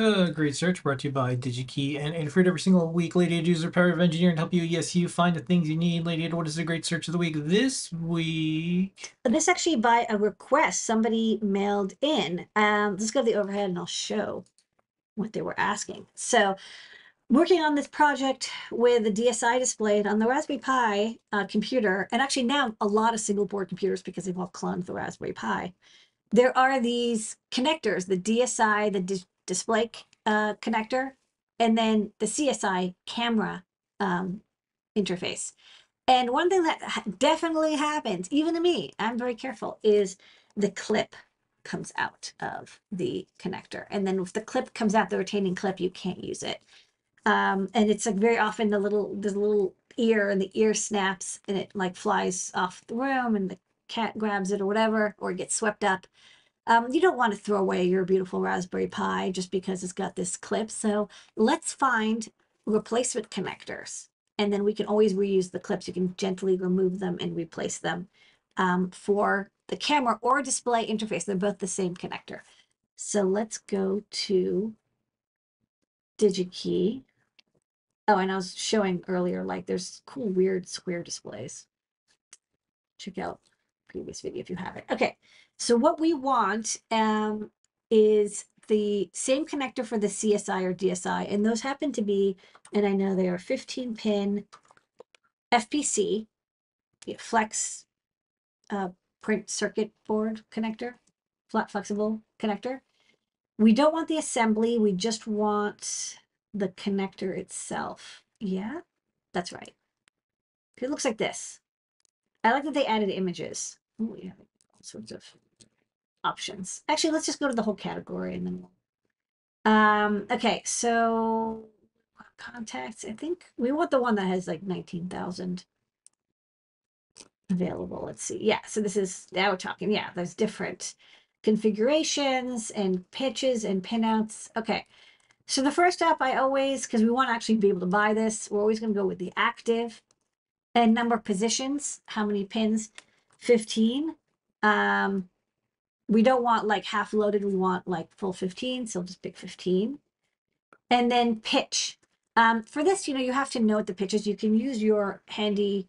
The Great Search brought to you by DigiKey and Adafruit every single week. Lady uses the power of engineering to help you, yes, you find the things you need. Lady Ada, what is the Great Search of the week this week? This actually by a request somebody mailed in. Um, let's go to the overhead and I'll show what they were asking. So, working on this project with the DSI displayed on the Raspberry Pi uh, computer, and actually now a lot of single board computers because they've all cloned the Raspberry Pi. There are these connectors, the DSI, the display uh, connector, and then the CSI camera um, interface. And one thing that definitely happens, even to me, I'm very careful, is the clip comes out of the connector. And then if the clip comes out, the retaining clip, you can't use it. Um, and it's like very often the little, a little ear and the ear snaps and it like flies off the room and the cat grabs it or whatever, or gets swept up. Um, you don't want to throw away your beautiful Raspberry Pi just because it's got this clip. So let's find replacement connectors and then we can always reuse the clips. You can gently remove them and replace them um, for the camera or display interface. They're both the same connector. So let's go to DigiKey. Oh, and I was showing earlier, like there's cool, weird square displays. Check out previous video if you haven't. Okay, so what we want um, is the same connector for the CSI or DSI, and those happen to be, and I know they are 15 pin FPC, flex uh, print circuit board connector, flat flexible connector. We don't want the assembly, we just want the connector itself. Yeah, that's right. It looks like this. I like that they added images. Oh, yeah, all sorts of options. Actually, let's just go to the whole category and then we'll. Um, okay, so contacts. I think we want the one that has like 19,000 available. Let's see. Yeah, so this is now we're talking. Yeah, there's different configurations and pitches and pinouts. Okay. So the first step I always, because we want to actually be able to buy this, we're always going to go with the active and number of positions. How many pins? 15. Um, we don't want like half loaded. We want like full 15. So just pick 15. And then pitch. Um, for this, you know, you have to know what the pitch is. You can use your handy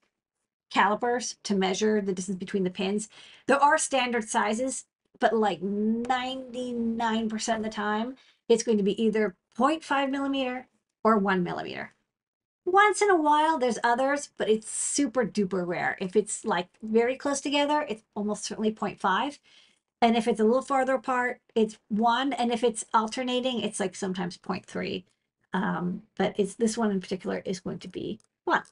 calipers to measure the distance between the pins. There are standard sizes, but like 99% of the time, it's going to be either 0.5 millimeter or one millimeter. Once in a while, there's others, but it's super duper rare. If it's like very close together, it's almost certainly 0.5. And if it's a little farther apart, it's one. And if it's alternating, it's like sometimes 0.3. Um, but it's this one in particular is going to be one.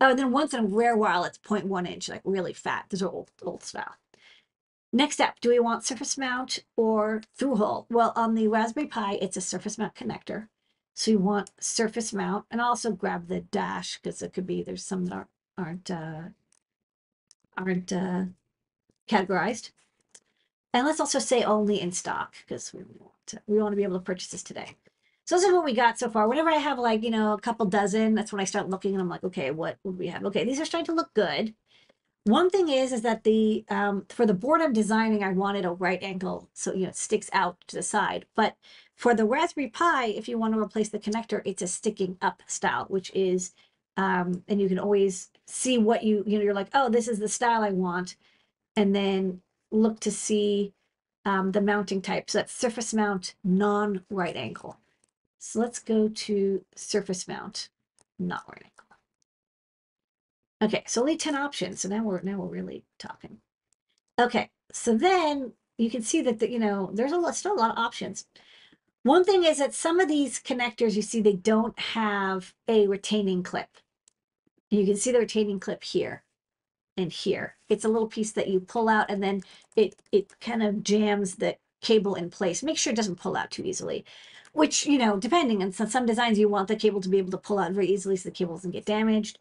Oh, and then once in a rare while, it's 0.1 inch, like really fat. Those are old, old style. Next up, do we want surface mount or through hole? Well, on the Raspberry Pi, it's a surface mount connector. So you want surface mount and also grab the dash because it could be there's some that aren't aren't uh, aren't uh, categorized. And let's also say only in stock because we want to, we want to be able to purchase this today. So this is what we got so far. Whenever I have like, you know, a couple dozen, that's when I start looking and I'm like, okay, what would we have? Okay, these are starting to look good. One thing is, is that the, um, for the board I'm designing, I wanted a right angle. So, you know, it sticks out to the side. But for the Raspberry Pi, if you want to replace the connector, it's a sticking up style, which is, um, and you can always see what you, you know, you're like, oh, this is the style I want. And then look to see um, the mounting type. So that's surface mount, non-right angle. So let's go to surface mount, not right angle. Okay, so only 10 options. So now we're now we're really talking. Okay, so then you can see that the, you know there's a lot still a lot of options. One thing is that some of these connectors you see they don't have a retaining clip. You can see the retaining clip here and here. It's a little piece that you pull out and then it it kind of jams the cable in place. Make sure it doesn't pull out too easily. Which, you know, depending on some, some designs, you want the cable to be able to pull out very easily so the cable doesn't get damaged.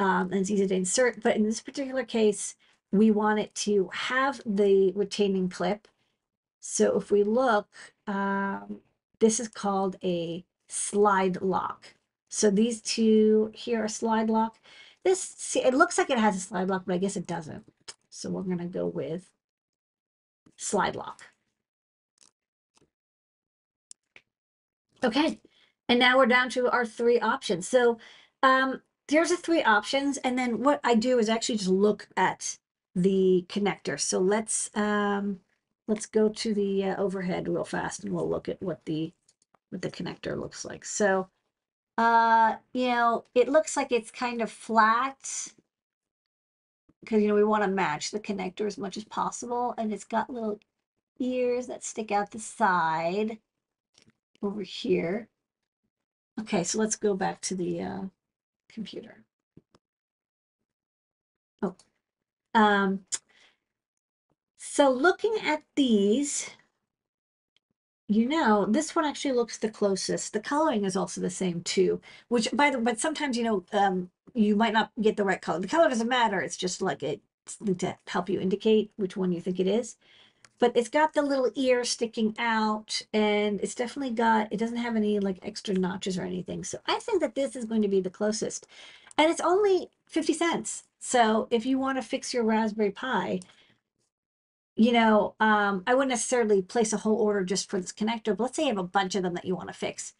Um, and it's easy to insert. But in this particular case, we want it to have the retaining clip. So if we look, um, this is called a slide lock. So these two here are slide lock. This, see, it looks like it has a slide lock, but I guess it doesn't. So we're going to go with slide lock. Okay. And now we're down to our three options. So um there's the three options. And then what I do is actually just look at the connector. So let's um let's go to the uh, overhead real fast and we'll look at what the what the connector looks like. So uh you know, it looks like it's kind of flat because you know we want to match the connector as much as possible and it's got little ears that stick out the side over here. Okay, so let's go back to the uh, computer. Oh, um, so looking at these, you know, this one actually looks the closest. The coloring is also the same too, which by the but sometimes you know um, you might not get the right color. The color doesn't matter. It's just like it's to help you indicate which one you think it is but it's got the little ear sticking out and it's definitely got it doesn't have any like extra notches or anything so i think that this is going to be the closest and it's only 50 cents so if you want to fix your raspberry pi you know um, i wouldn't necessarily place a whole order just for this connector but let's say you have a bunch of them that you want to fix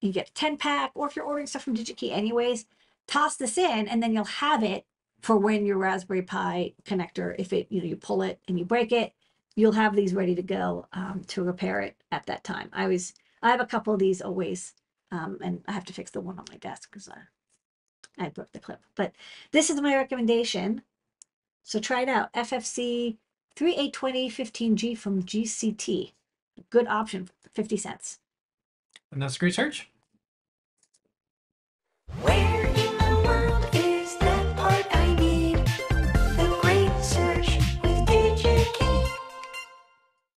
you get a 10 pack or if you're ordering stuff from digikey anyways toss this in and then you'll have it for when your raspberry pi connector if it you know you pull it and you break it you'll have these ready to go um, to repair it at that time. I was I have a couple of these always, um, and I have to fix the one on my desk because I I broke the clip. But this is my recommendation. So try it out. FFC 382015G from GCT. Good option, 50 cents. And that's a great search.